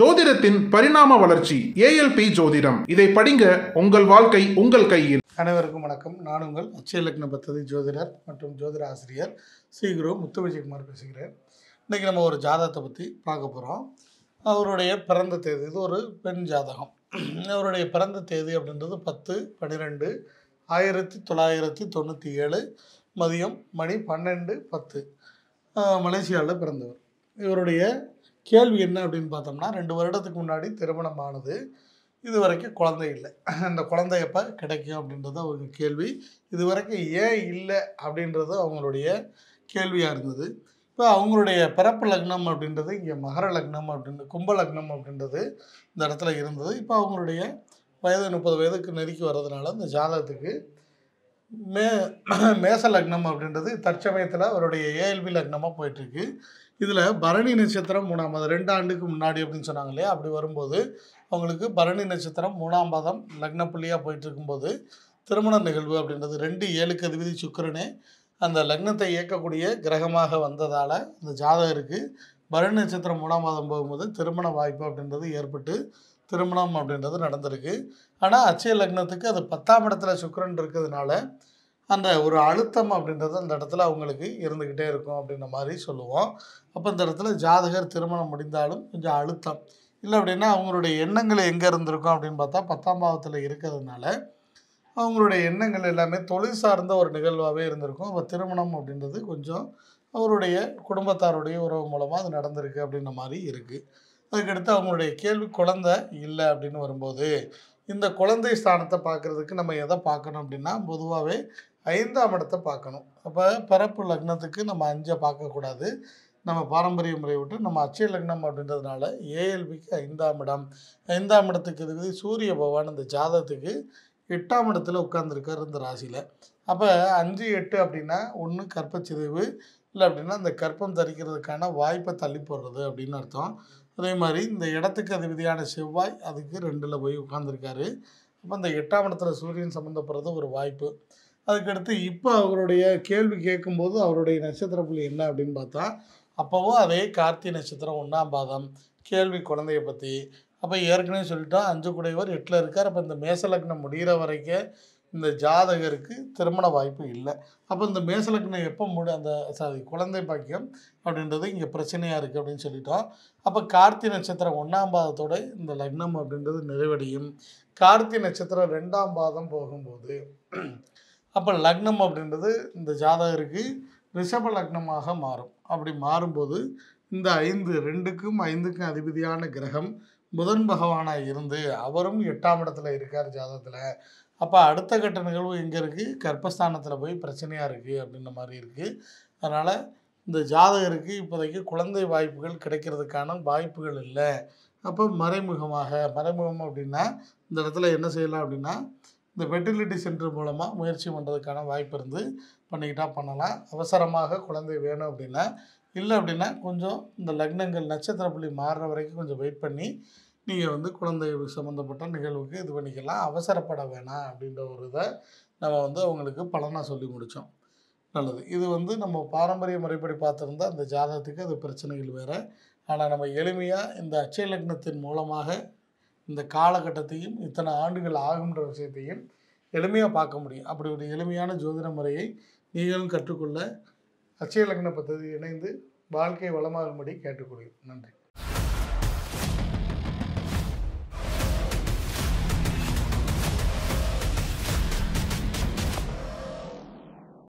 ஜோதிடத்தின் பரிணாம வளர்ச்சி ஏஎல்பி ஜோதிடம். இதை படிங்க உங்கள் வாழ்க்கை உங்கள் கையில். அனைவருக்கும் வணக்கம். நான் உங்கள் அச்சய லக்ன பத்ததி ஜோதிடர் மற்றும் ஜோதிட ஆசிரியர் ஸ்ரீ குரு முத்து விஜயகுமார் பேசுகிறேன். இன்றைக்கி நம்ம ஒரு ஜாதகத்தை பற்றி பார்க்க போகிறோம் அவருடைய பிறந்த தேதி இது ஒரு பெண் ஜாதகம். அவருடைய பிறந்த தேதி அப்படின்றது பத்து பன்னிரெண்டு ஆயிரத்தி தொள்ளாயிரத்தி தொண்ணூற்றி ஏழு மதியம் மணி பன்னெண்டு பத்து. மலேசியாவில் பிறந்தவர். இவருடைய கேள்வி என்ன அப்படின்னு பார்த்தோம்னா ரெண்டு வருடத்துக்கு முன்னாடி திருமணம் ஆனது இது வரைக்கும் குழந்தை இல்லை. அந்த குழந்தை எப்போ கிடைக்கும் அப்படின்றது அவங்க கேள்வி. இது வரைக்கும் ஏன் இல்லை அப்படின்றது அவங்களுடைய கேள்வியாக இருந்தது. இப்போ அவங்களுடைய பிறப்பு லக்னம் அப்படின்றது இங்கே மகர லக்னம் அப்படின்னு கும்ப லக்னம் அப்படின்றது இந்த இடத்துல இருந்தது. இப்போ அவங்களுடைய வயது முப்பது வயதுக்கு நெருக்கி வர்றதுனால இந்த ஜாதகத்துக்கு மே மேச லக்னம் அப்படின்றது தற்சமயத்தில் அவருடைய ஏஎல்பி லக்னமாக போயிட்டுருக்கு. இதில் பரணி நட்சத்திரம் மூணாம் மாதம் ரெண்டு ஆண்டுக்கு முன்னாடி அப்படின்னு சொன்னாங்க இல்லையா? அப்படி வரும்போது அவங்களுக்கு பரணி நட்சத்திரம் மூணாம் பாதம் லக்ன புள்ளியாக போயிட்டு இருக்கும்போது திருமண நிகழ்வு அப்படின்றது ரெண்டு ஏழுக்கு அதிபதி சுக்கரனே அந்த லக்னத்தை இயக்கக்கூடிய கிரகமாக வந்ததால் இந்த ஜாதகருக்கு பரணி நட்சத்திரம் மூணாம் மாதம் போகும்போது திருமண வாய்ப்பு அப்படின்றது ஏற்பட்டு திருமணம் அப்படின்றது நடந்திருக்கு. ஆனால் அச்சய லக்னத்துக்கு அது பத்தாம் இடத்துல சுக்கரன் இருக்கிறதுனால அந்த ஒரு அழுத்தம் அப்படின்றது அந்த இடத்துல அவங்களுக்கு இருந்துக்கிட்டே இருக்கும் அப்படின்ற மாதிரி சொல்லுவோம். அப்போ இந்த இடத்துல ஜாதகர் திருமணம் முடிந்தாலும் கொஞ்சம் அழுத்தம். இல்லை அப்படின்னா அவங்களுடைய எண்ணங்கள் எங்கே இருந்திருக்கும் அப்படின்னு பார்த்தா பத்தாம் பாவத்தில் இருக்கிறதுனால அவங்களுடைய எண்ணங்கள் எல்லாமே தொழில் சார்ந்த ஒரு நிகழ்வாகவே இருந்திருக்கும். அப்போ திருமணம் அப்படின்றது கொஞ்சம் அவருடைய குடும்பத்தாருடைய உறவு மூலமாக அது நடந்திருக்கு அப்படின்ற மாதிரி இருக்குது அதுக்கடுத்து அவங்களுடைய கேள்வி குழந்தை இல்லை அப்படின்னு வரும்போது இந்த குழந்தை ஸ்தானத்தை பார்க்குறதுக்கு நம்ம எதை பார்க்கணும் அப்படின்னா பொதுவாகவே ஐந்தாம் இடத்தை பார்க்கணும். அப்போ பிறப்பு லக்னத்துக்கு நம்ம அஞ்சை பார்க்கக்கூடாது நம்ம பாரம்பரிய முறை விட்டு நம்ம அச்சய லக்னம் அப்படின்றதுனால ஏஎல்பிக்கு ஐந்தாம் இடம். ஐந்தாம் இடத்துக்கு இருக்குது சூரிய பகவான் இந்த ஜாதகத்துக்கு எட்டாம் இடத்துல உட்காந்துருக்கார் இந்த ராசியில். அப்போ அஞ்சு எட்டு அப்படின்னா ஒன்று கற்பச்சிதைவு இல்லை அப்படின்னா இந்த கற்பம் தரிக்கிறதுக்கான வாய்ப்பை தள்ளி போடுறது அப்படின்னு அர்த்தம். அதே மாதிரி இந்த இடத்துக்கு அதிபதியான செவ்வாய் அதுக்கு ரெண்டில் போய் உட்காந்துருக்காரு அப்போ இந்த எட்டாம் இடத்துல சூரியன் சம்மந்தப்படுறது ஒரு வாய்ப்பு. அதுக்கடுத்து இப்போ அவருடைய கேள்வி கேட்கும்போது அவருடைய நட்சத்திர புள்ளி என்ன அப்படின்னு பார்த்தா அப்போவும் அதே கார்த்திகை நட்சத்திரம் ஒன்றாம் பாதம் கேள்வி குழந்தைய பற்றி அப்போ ஏற்கனவே சொல்லிட்டோம் அஞ்சு குடையவர் எட்டில் இருக்கார். அப்போ இந்த மேசலக்னம் முடிகிற வரைக்கும் இந்த ஜாதகருக்கு திருமண வாய்ப்பு இல்லை. அப்போ இந்த மேசலக்னம் எப்போ முடி அந்த சாரி குழந்தை பாக்கியம் அப்படின்றது இங்கே பிரச்சனையாக இருக்குது அப்படின்னு சொல்லிட்டோம். அப்போ கார்த்தி நட்சத்திரம் ஒன்றாம் பாதத்தோட இந்த லக்னம் அப்படின்றது நிறைவடையும். கார்த்தி நட்சத்திரம் ரெண்டாம் பாதம் போகும்போது அப்போ லக்னம் அப்படின்றது இந்த ஜாதகருக்கு ரிஷப லக்னமாக மாறும். அப்படி மாறும்போது இந்த ஐந்து ரெண்டுக்கும் ஐந்துக்கும் அதிபதியான கிரகம் புதன் பகவானாக இருந்து அவரும் எட்டாம் இடத்துல இருக்கார் ஜாதகத்தில். அப்போ அடுத்த கட்ட நிகழ்வு எங்கே இருக்குது கர்ப்பஸ்தானத்தில் போய் பிரச்சனையாக இருக்குது அப்படின்ற மாதிரி இருக்குது அதனால் இந்த ஜாதகருக்கு இப்போதைக்கு குழந்தை வாய்ப்புகள் கிடைக்கிறதுக்கான வாய்ப்புகள் இல்லை. அப்போ மறைமுகமாக மறைமுகம் அப்படின்னா இந்த இடத்துல என்ன செய்யலாம் அப்படின்னா இந்த ஃபெர்டிலிட்டி சென்டர் மூலமாக முயற்சி பண்ணுறதுக்கான வாய்ப்பு இருந்து பண்ணிக்கிட்டால் பண்ணலாம். அவசரமாக குழந்தை வேணும் அப்படின்னா இல்லை அப்படின்னா கொஞ்சம் இந்த லக்னங்கள் நட்சத்திர புள்ளி மாறுற வரைக்கும் கொஞ்சம் வெயிட் பண்ணி நீங்கள் வந்து குழந்தை சம்மந்தப்பட்ட நிகழ்வுக்கு இது பண்ணிக்கலாம். அவசரப்பட வேணாம் அப்படின்ற ஒரு இதை நம்ம வந்து அவங்களுக்கு பலனாக சொல்லி முடித்தோம் நல்லது. இது வந்து நம்ம பாரம்பரிய முறைப்படி பார்த்துருந்தா அந்த ஜாதகத்துக்கு அது பிரச்சனைகள் வேறு. ஆனால் நம்ம எளிமையாக இந்த அச்சய லக்னத்தின் மூலமாக இந்த காலகட்டத்தையும் இத்தனை ஆண்டுகள் ஆகுன்ற விஷயத்தையும் எளிமையாக பார்க்க முடியும். அப்படி ஒரு எளிமையான ஜோதிட முறையை நீங்களும் கற்றுக்கொள்ள அச்சய லக்ன பத்ததி இணைந்து வாழ்க்கை வளமாகும்படி கேட்டுக்கொள்கிறேன். நன்றி.